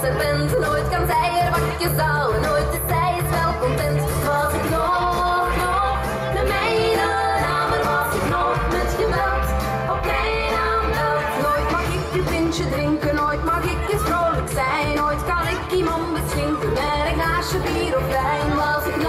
conservant. Nooit kan zij er wakker zal. nooit is zij is wel content. Was ik nog, nog de mijne, maar was ik nog met geweld op mijn aanbeld. Nooit mag ik je pintje drinken, nooit mag ik je vrolijk zijn. Nooit kan ik iemand beschinken, merk naast je bier of wijn. Was ik nog